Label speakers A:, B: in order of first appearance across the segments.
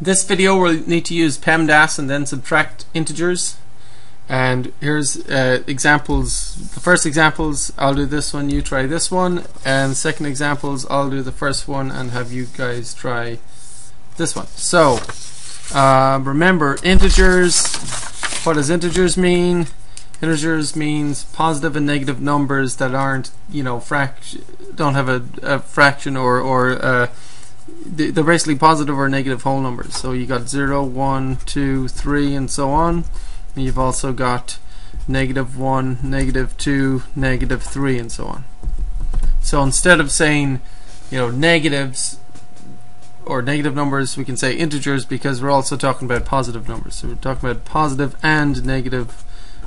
A: this video we'll need to use PEMDAS and then subtract integers. And here's uh, examples. The first examples I'll do this one you try this one. And second examples I'll do the first one and have you guys try this one. So uh, remember integers what does integers mean? Integers means positive and negative numbers that aren't you know fraction don't have a, a fraction or or uh, they're basically positive or negative whole numbers. So you got 0, 1, 2, 3, and so on. And you've also got negative 1, negative 2, negative 3, and so on. So instead of saying, you know, negatives or negative numbers, we can say integers because we're also talking about positive numbers. So we're talking about positive and negative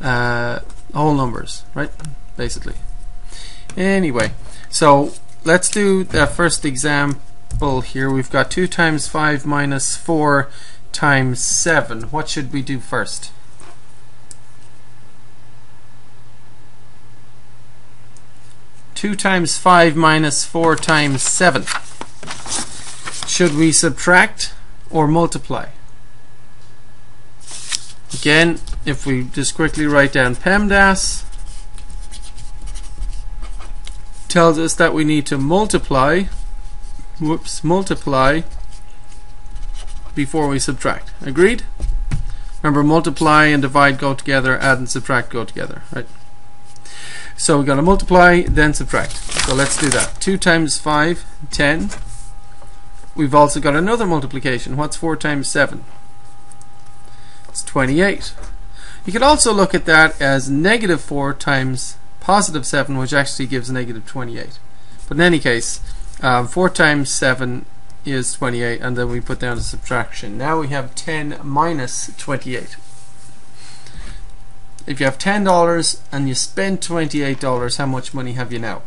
A: uh, whole numbers, right? Basically. Anyway, so let's do the first exam here, we've got 2 times 5 minus 4 times 7. What should we do first? Two times five minus four times seven. Should we subtract or multiply? Again, if we just quickly write down PEMDAS, tells us that we need to multiply whoops, multiply before we subtract. Agreed? Remember, multiply and divide go together, add and subtract go together, right? So we're going to multiply, then subtract. So let's do that. 2 times 5, 10. We've also got another multiplication. What's 4 times 7? It's 28. You could also look at that as negative 4 times positive 7, which actually gives negative 28. But in any case, um, 4 times 7 is 28 and then we put down a subtraction. Now we have 10 minus 28. If you have $10 and you spend $28, how much money have you now?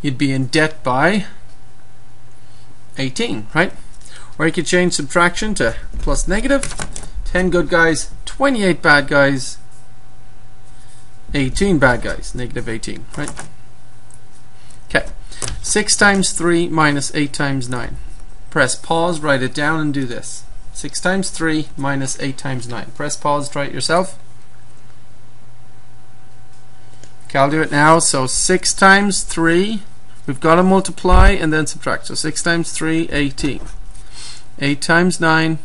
A: You'd be in debt by 18, right? Or you could change subtraction to plus negative. 10 good guys, 28 bad guys, 18 bad guys, negative 18, right? Okay. 6 times 3 minus 8 times 9. Press pause, write it down, and do this. 6 times 3 minus 8 times 9. Press pause, try it yourself. Okay, I'll do it now. So 6 times 3, we've got to multiply and then subtract. So 6 times 3, 18. 8 times 9,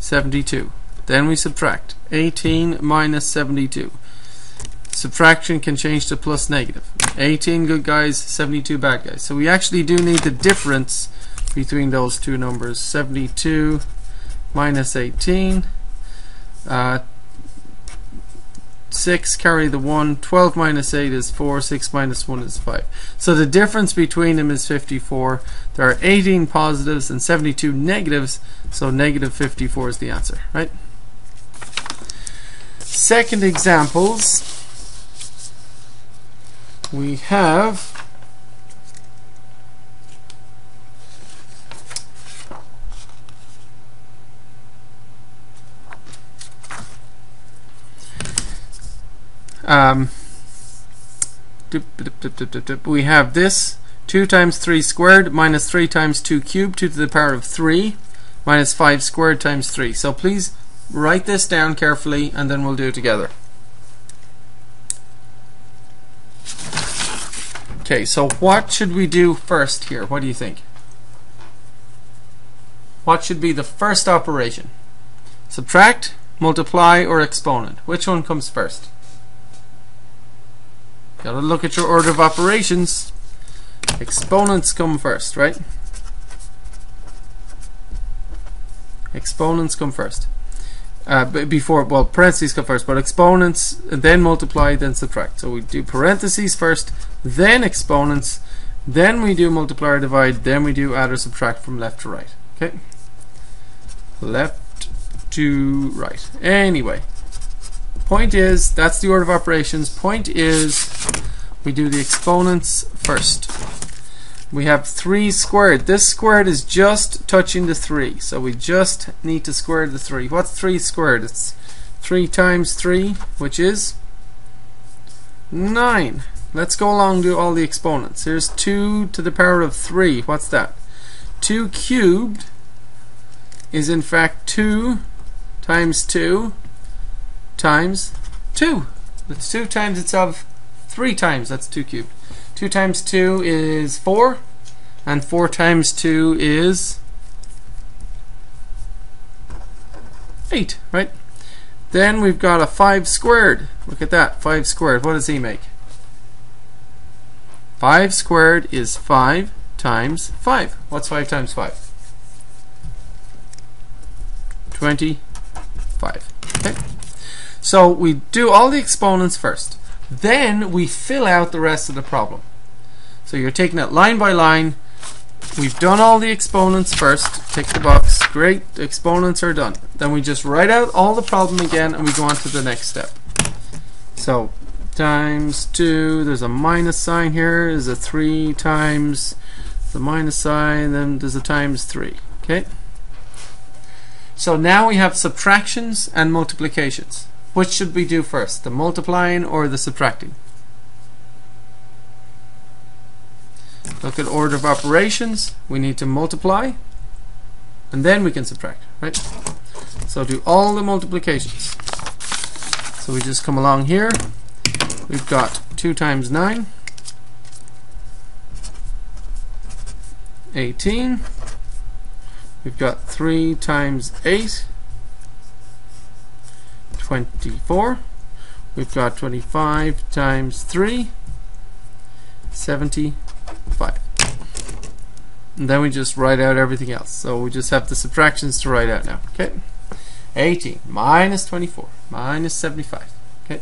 A: 72. Then we subtract. 18 minus 72. Subtraction can change to plus negative. 18 good guys, 72 bad guys. So we actually do need the difference between those two numbers. 72 minus 18. Uh, 6 carry the 1. 12 minus 8 is 4. 6 minus 1 is 5. So the difference between them is 54. There are 18 positives and 72 negatives. So negative 54 is the answer, right? Second examples we have um, we have this 2 times 3 squared minus 3 times 2 cubed 2 to the power of 3 minus 5 squared times 3 so please write this down carefully and then we'll do it together Okay, so what should we do first here? What do you think? What should be the first operation? Subtract, multiply, or exponent? Which one comes first? Gotta look at your order of operations. Exponents come first, right? Exponents come first uh, before, well, parentheses come first, but exponents, then multiply, then subtract. So we do parentheses first, then exponents, then we do multiply or divide, then we do add or subtract from left to right. Okay? Left to right. Anyway, point is, that's the order of operations. Point is, we do the exponents first we have 3 squared. This squared is just touching the 3. So we just need to square the 3. What's 3 squared? It's 3 times 3, which is 9. Let's go along do all the exponents. Here's 2 to the power of 3. What's that? 2 cubed is in fact 2 times 2 times 2. That's 2 times itself 3 times. That's 2 cubed. 2 times 2 is 4. And 4 times 2 is 8, right? Then we've got a 5 squared. Look at that, 5 squared. What does he make? 5 squared is 5 times 5. What's 5 times 5? 25. Okay. So we do all the exponents first. Then we fill out the rest of the problem. So you're taking it line by line. We've done all the exponents first. Tick the box. Great. The exponents are done. Then we just write out all the problem again and we go on to the next step. So times 2, there's a minus sign here is a 3 times the minus sign, then there's a times 3. Okay? So now we have subtractions and multiplications. Which should we do first, the multiplying or the subtracting? Look at order of operations. We need to multiply and then we can subtract, right? So do all the multiplications. So we just come along here. We've got 2 times 9, 18. We've got 3 times 8, 24. We've got 25 times 3, 75. And then we just write out everything else. So we just have the subtractions to write out now. Okay. 18 minus 24 minus 75. Okay.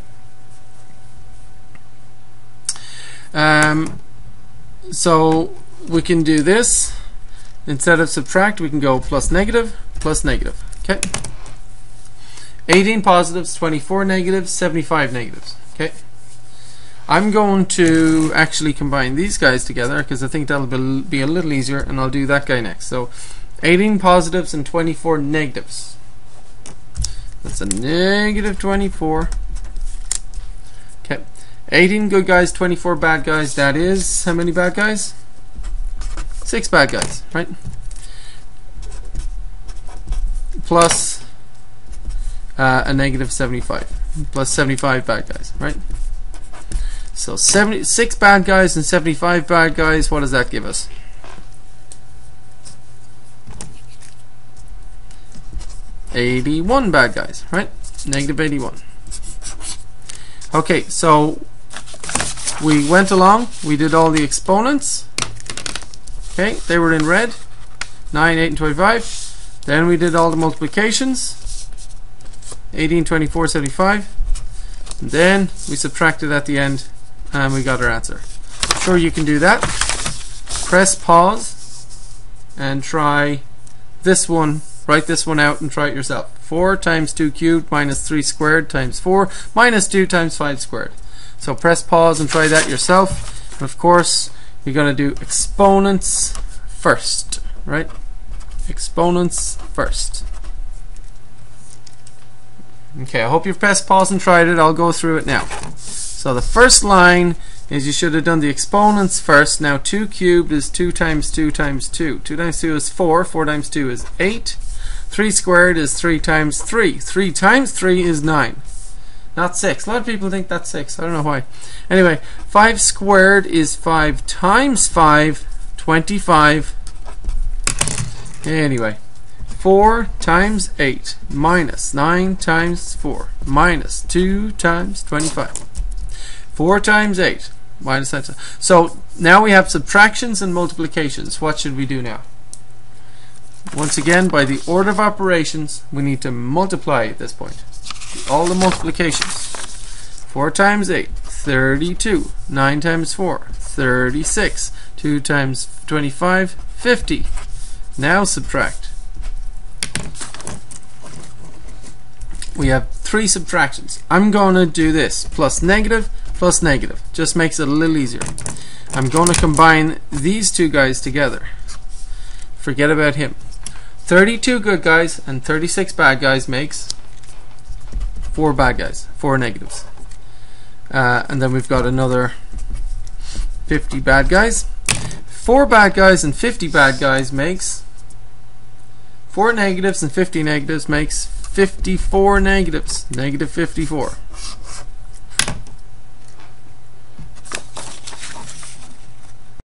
A: Um, so we can do this. Instead of subtract, we can go plus negative, plus negative. Okay. 18 positives, 24 negatives, 75 negatives. Okay. I'm going to actually combine these guys together because I think that'll be a little easier and I'll do that guy next. So 18 positives and 24 negatives. That's a negative 24. Okay. 18 good guys, 24 bad guys. That is how many bad guys? Six bad guys, right? Plus uh, a negative 75. Plus 75 bad guys, right? So 76 bad guys and 75 bad guys, what does that give us? Eighty-one bad guys, right? Negative eighty-one. Okay, so we went along, we did all the exponents. Okay, they were in red. 9, 8, and 25. Then we did all the multiplications. 18, 24, 75. And then we subtracted at the end and we got our answer. Sure you can do that. Press pause and try this one. Write this one out and try it yourself. 4 times 2 cubed minus 3 squared times 4 minus 2 times 5 squared. So press pause and try that yourself. And of course, you're going to do exponents first, right? Exponents first. Okay, I hope you've pressed pause and tried it. I'll go through it now. So the first line is you should have done the exponents first. Now 2 cubed is 2 times 2 times 2. 2 times 2 is 4. 4 times 2 is 8. 3 squared is 3 times 3. 3 times 3 is 9. Not 6. A lot of people think that's 6. I don't know why. Anyway, 5 squared is 5 times 5. 25. Anyway. 4 times 8 minus 9 times 4 minus 2 times 25. 4 times 8 minus 9. So now we have subtractions and multiplications. What should we do now? Once again, by the order of operations, we need to multiply at this point. All the multiplications. 4 times 8, 32. 9 times 4, 36. 2 times 25, 50. Now subtract. We have three subtractions. I'm going to do this. Plus negative, plus negative. Just makes it a little easier. I'm going to combine these two guys together. Forget about him. 32 good guys and 36 bad guys makes 4 bad guys, 4 negatives. Uh, and then we've got another 50 bad guys. 4 bad guys and 50 bad guys makes 4 negatives and 50 negatives makes 54 negatives. Negative 54.